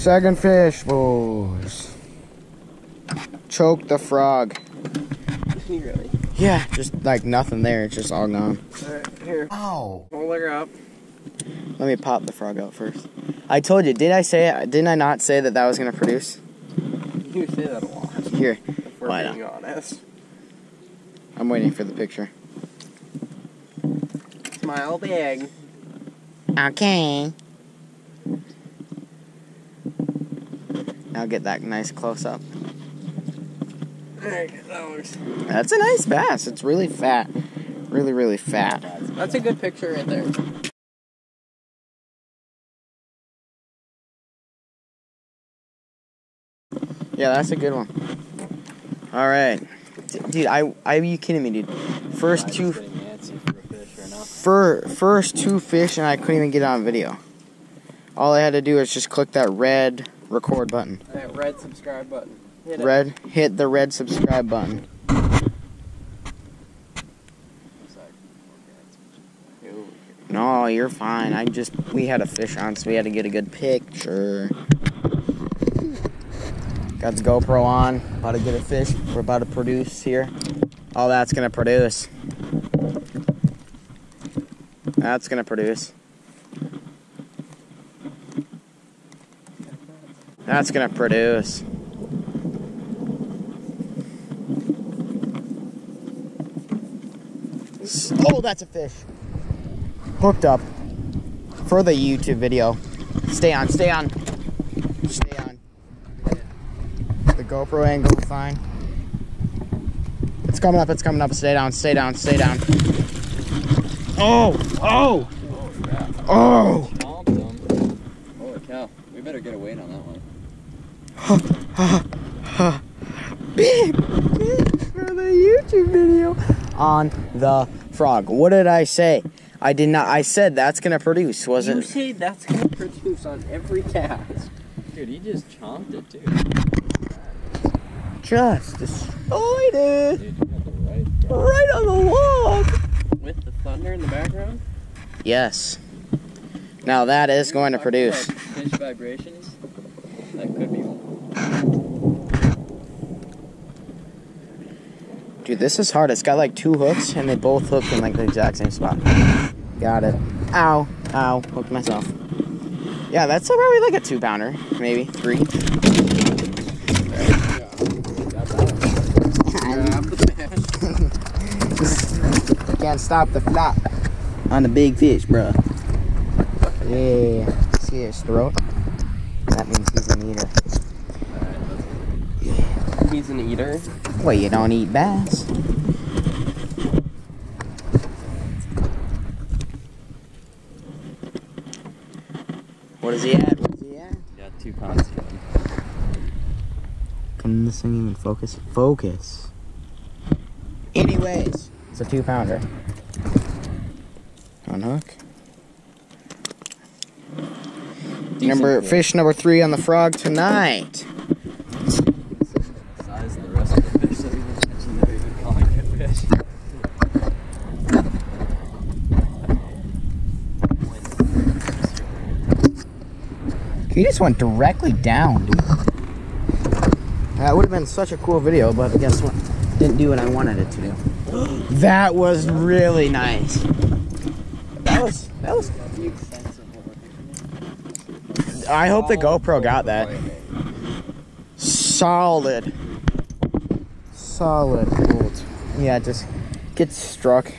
Second fish, boys. Choke the frog. really? Yeah, just like nothing there. It's just all gone. Alright, here. Ow. Hold her up. Let me pop the frog out first. I told you, did I say? it? Didn't I not say that that was gonna produce? You say that a lot. Here, If we're Why being honest. I'm waiting for the picture. Smile big. Okay. Now get that nice close up. Alright, that looks. That's a nice bass. It's really fat. Really, really fat. That's a good picture right there. Yeah, that's a good one. All right, D- dude. I, I, are you kidding me, dude? First two, fir, first two fish, and I couldn't even get it on video. All I had to do was just click that red record button. That red subscribe button. Hit it. Red, hit the red subscribe button. No, you're fine. I just we had a fish on, so we had to get a good picture. Got the GoPro on, about to get a fish. We're about to produce here. All that's gonna produce. That's gonna produce. That's gonna produce. S- Oh, that's a fish hooked up for the YouTube video. Stay on, stay on, stay on. The GoPro angle is fine. It's coming up, it's coming up. Stay down, stay down, stay down. Oh, oh, oh. Holy cow. We better get a weight on that one. Big, big for the YouTube video on the frog. What did I say? I did not. I said that's gonna produce, wasn't? You say that's gonna produce on every cast. Dude, he just chomped it too. Just destroyed it Dude, you got the right. right on the log. With the thunder in the background? Yes. Now that is going to produce. about vibrations. That could be one. Dude, this is hard. It's got like two hooks and they both hook in like the exact same spot. Got it. Ow. Ow. Hooked myself. Yeah, that's probably like a two pounder. Maybe. Three. Can't stop the flop on the big fish, bro. Yeah. See his throat? That means he's an eater. He's an eater. Well, you don't eat bass. What is he at? What is he at? Got two pounds. Can this thing even focus? Focus. Anyways, it's a two pounder. Unhook. Number fish number three on the frog tonight. The size of the rest of the fish that we've been catching that we've been calling good fish. He just went directly down, dude. That would have been such a cool video, but guess what? Didn't do what I wanted it to do. That was really nice. That was that was. I hope the GoPro got that. Solid. Solid gold. Yeah, just gets struck.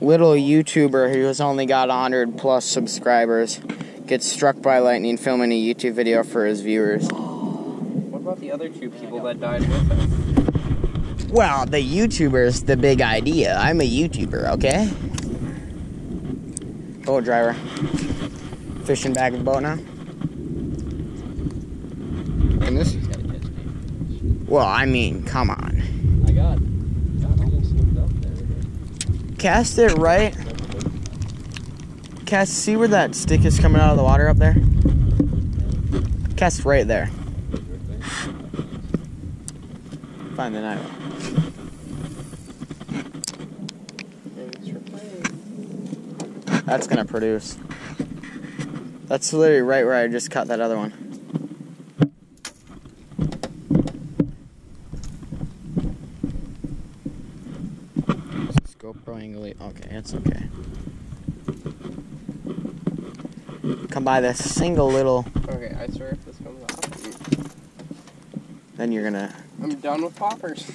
Little YouTuber who's only got 100 plus subscribers gets struck by lightning filming a YouTube video for his viewers. What about the other two people that died with us? Well, the YouTuber's the big idea. I'm a YouTuber, okay? Boat driver. Fishing back of the boat now. And this? He's gotta catch me. Well, I mean, come on. I got, got almost hooked up there. Cast it right. Cass, see where that stick is coming out of the water up there? Cast right there. Find the knife. That's gonna produce. That's literally right where I just caught that other one. GoPro angle. Okay, it's okay. Come by this single little, Okay, I swear if this comes off, then you're gonna. I'm done with poppers.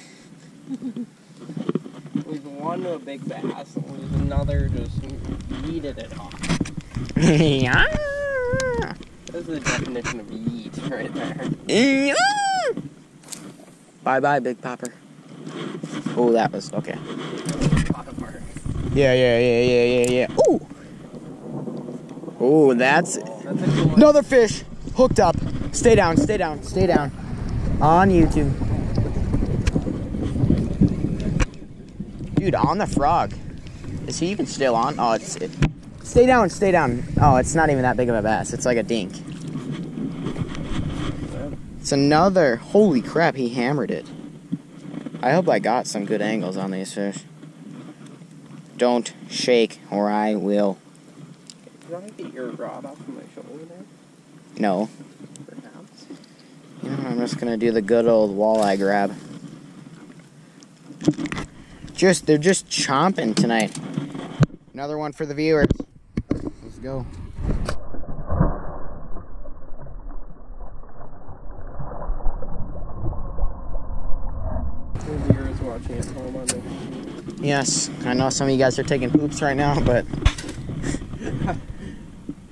We've one to a big bass, and another just yeeted it off. yeah. That's the definition of yeet right there. Yeah. Bye bye, Big Popper. Oh, that was okay. Yeah, yeah, yeah, yeah, yeah, yeah. Ooh. Ooh, that's another fish hooked up. Stay down, stay down, stay down. On YouTube. Dude, on the frog. Is he even still on? Oh, it's it. Stay down, stay down. Oh, it's not even that big of a bass. It's like a dink. It's another. Holy crap, he hammered it. I hope I got some good angles on these fish. Don't shake or I will. Did I get your rod off of my shoulder there? No. Perhaps. Know, I'm just gonna do the good old walleye grab. Just they're just chomping tonight. Another one for the viewers. Let's go. The viewers watching at home on their Yes, I know some of you guys are taking poops right now, but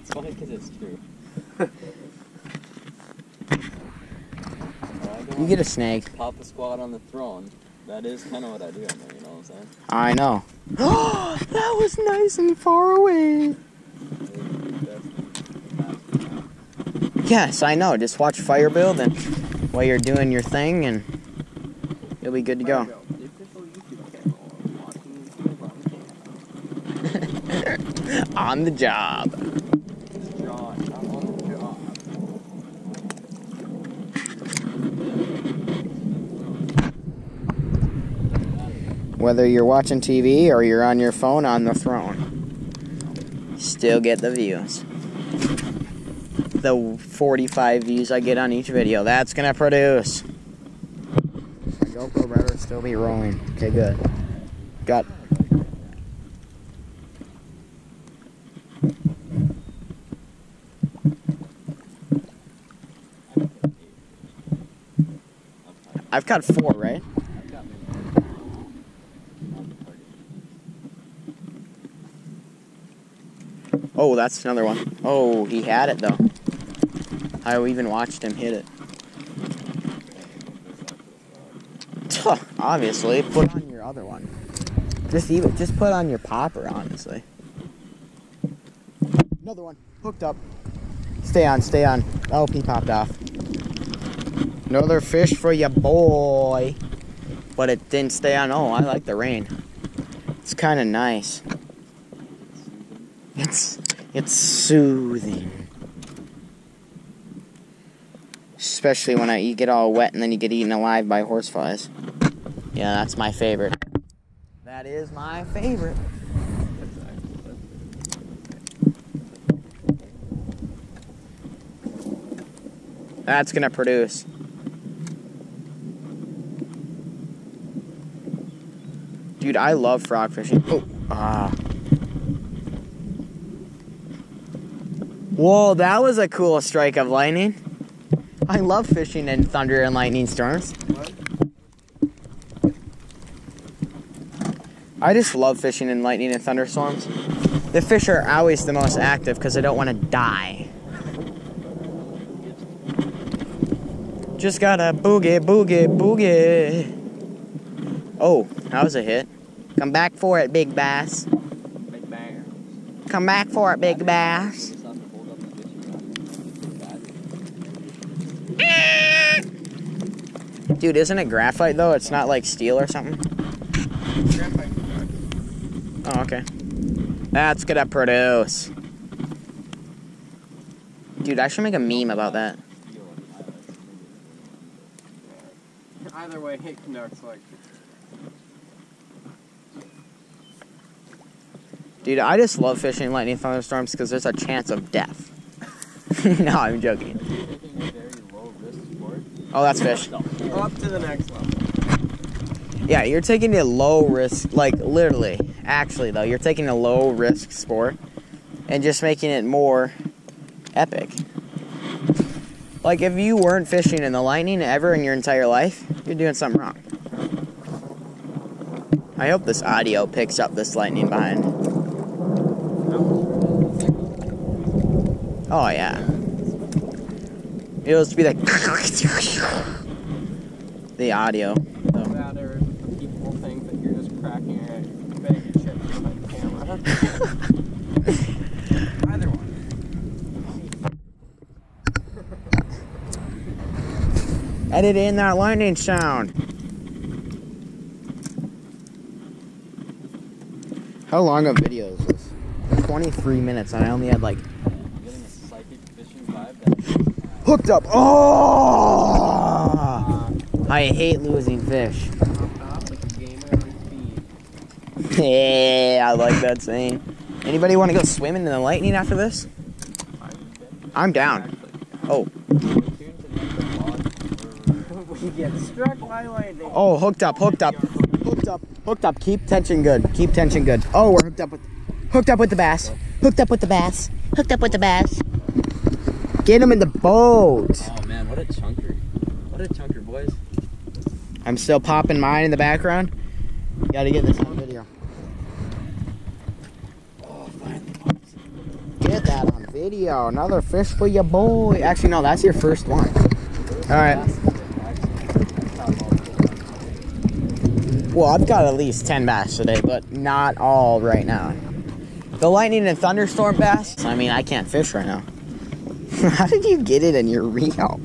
It's funny because it's true. You get a snake. Pop the squad on the throne. That is kind of what I do there, you know what I'm saying? I know. that was nice and far away. Yes, I know. Just watch FireBuild and while you're doing your thing, and you'll be good to go. The official YouTube channel of watching YouTube on camera. On the job. John, I'm on the job. Whether you're watching TV or you're on your phone on the throne, still get the views. The 45 views I get on each video, that's gonna produce. My GoPro better still be rolling. Okay, good. Got. I've got four, right? Oh, that's another one. Oh, he had it though. I even watched him hit it. Tuh, Obviously, put on your other one. Just even, just put on your popper. Honestly. Another one hooked up. Stay on, stay on. Oh, he popped off. Another fish for you, boy. But it didn't stay on. Oh, I like the rain. It's kind of nice. It's it's soothing. Especially when I, you get all wet and then you get eaten alive by horseflies. Yeah, that's my favorite. That is my favorite. That's gonna produce. Dude, I love frog fishing. Oh, ah. Whoa, that was a cool strike of lightning. I love fishing in thunder and lightning storms. I just love fishing in lightning and thunderstorms. The fish are always the most active because I don't want to die. Just gotta boogie, boogie, boogie. Oh, that was a hit. Come back for it, big bass. Big banger. Come back for it, big bass. Just have to hold up the fishing rod. Dude, isn't it graphite though? It's not like steel or something. Oh, okay. That's gonna produce. Dude, I should make a meme about that. Either way, it conducts like Dude, I just love fishing lightning thunderstorms because there's a chance of death. no, I'm joking. Taking a very low risk sport. Oh, that's fish. up to the next level. Yeah, you're taking a low risk, like literally, Actually, though, you're taking a low risk sport and just making it more epic. Like, if you weren't fishing in the lightning ever in your entire life, you're doing something wrong. I hope this audio picks up this lightning behind. Oh, yeah. It'll just be like the audio. So. That or people think that you're just cracking a bag of chips behind the camera. Either one. Edit in that lightning sound. How long a video is this? 23 minutes, and I only had like I'm getting a psychic fishing vibe that hooked up. Oh! I hate losing fish. Top like a gamer on speed. Yeah, I like that saying. Anybody want to go swimming in the lightning after this? I'm down. Oh, we get struck by lightning. oh, hooked up, hooked up, hooked up, hooked up. Keep tension good. Keep tension good. Oh, we're hooked up with, hooked up with the bass. Hooked up with the bass. Hooked up with the bass. Get him in the boat. Oh man, what a chunker. What a chunker, boys. I'm still popping mine in the background. You Gotta get this on video. Oh, finally. Get that on video. Another fish for your boy. Actually, no, that's your first one. All right. Well, I've got at least 10 bass today, but not all right now. The lightning and thunderstorm bass, I mean, I can't fish right now. How did you get it in your reel?